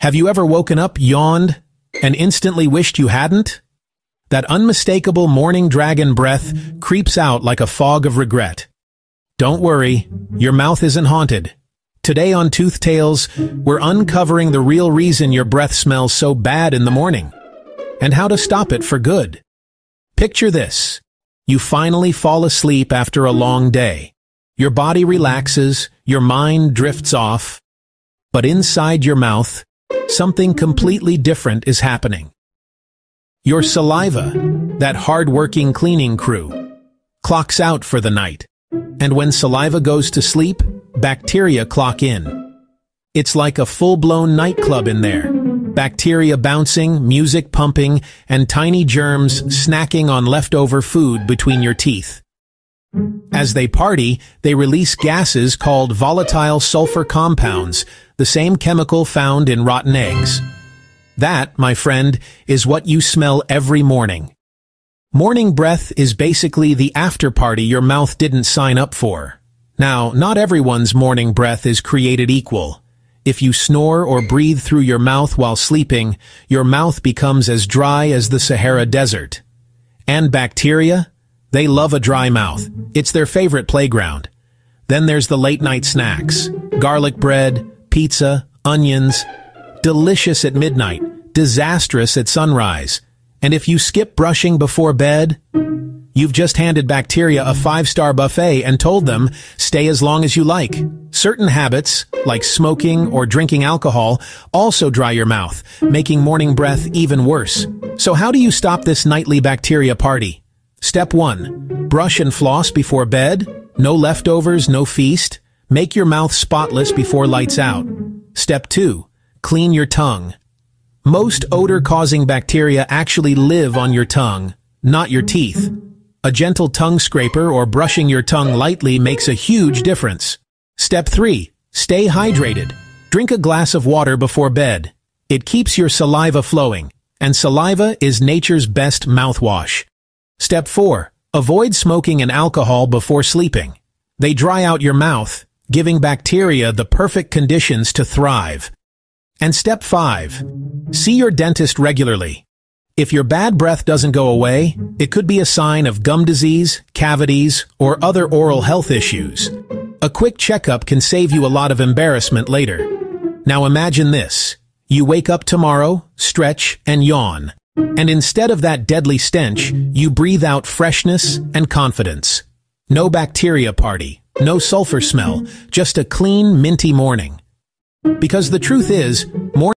Have you ever woken up, yawned, and instantly wished you hadn't? That unmistakable morning dragon breath creeps out like a fog of regret. Don't worry, your mouth isn't haunted. Today on Tooth Tales, we're uncovering the real reason your breath smells so bad in the morning, and how to stop it for good. Picture this. You finally fall asleep after a long day. Your body relaxes, your mind drifts off, but inside your mouth, something completely different is happening. Your saliva, that hard-working cleaning crew, clocks out for the night. And when saliva goes to sleep, bacteria clock in. It's like a full-blown nightclub in there. Bacteria bouncing, music pumping, and tiny germs snacking on leftover food between your teeth. As they party, they release gases called volatile sulfur compounds, the same chemical found in rotten eggs. That, my friend, is what you smell every morning. Morning breath is basically the after party your mouth didn't sign up for. Now, not everyone's morning breath is created equal. If you snore or breathe through your mouth while sleeping, your mouth becomes as dry as the Sahara Desert. And bacteria? They love a dry mouth. It's their favorite playground. Then there's the late night snacks. Garlic bread, pizza, onions. Delicious at midnight, disastrous at sunrise. And if you skip brushing before bed, you've just handed bacteria a five-star buffet and told them, stay as long as you like. Certain habits, like smoking or drinking alcohol, also dry your mouth, making morning breath even worse. So how do you stop this nightly bacteria party? Step 1. Brush and floss before bed. No leftovers, no feast. Make your mouth spotless before lights out. Step 2. Clean your tongue. Most odor-causing bacteria actually live on your tongue, not your teeth. A gentle tongue scraper or brushing your tongue lightly makes a huge difference. Step 3. Stay hydrated. Drink a glass of water before bed. It keeps your saliva flowing, and saliva is nature's best mouthwash. Step 4. Avoid smoking and alcohol before sleeping. They dry out your mouth, giving bacteria the perfect conditions to thrive. And step 5. See your dentist regularly. If your bad breath doesn't go away, it could be a sign of gum disease, cavities, or other oral health issues. A quick checkup can save you a lot of embarrassment later. Now imagine this. You wake up tomorrow, stretch, and yawn. And instead of that deadly stench, you breathe out freshness and confidence. No bacteria party, no sulfur smell, just a clean, minty morning. Because the truth is, morning